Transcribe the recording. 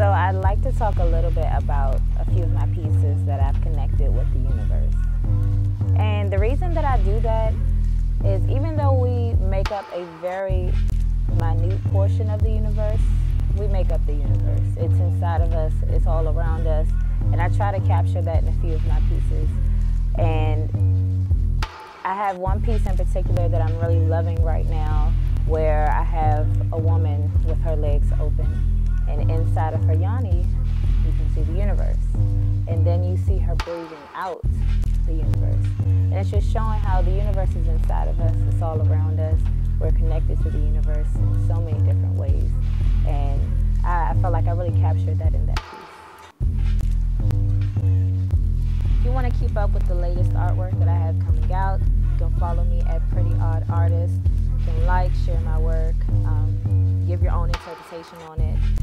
So I'd like to talk a little bit about a few of my pieces that I've connected with the universe. And the reason that I do that is even though we make up a very minute portion of the universe, we make up the universe. It's inside of us, it's all around us. And I try to capture that in a few of my pieces. And I have one piece in particular that I'm really loving right now where I have inside of her yoni, you can see the universe. And then you see her breathing out the universe. And it's just showing how the universe is inside of us, it's all around us. We're connected to the universe in so many different ways. And I, I felt like I really captured that in that piece. If you want to keep up with the latest artwork that I have coming out, you can follow me at Pretty Odd Artist. You can like, share my work, um, give your own interpretation on it.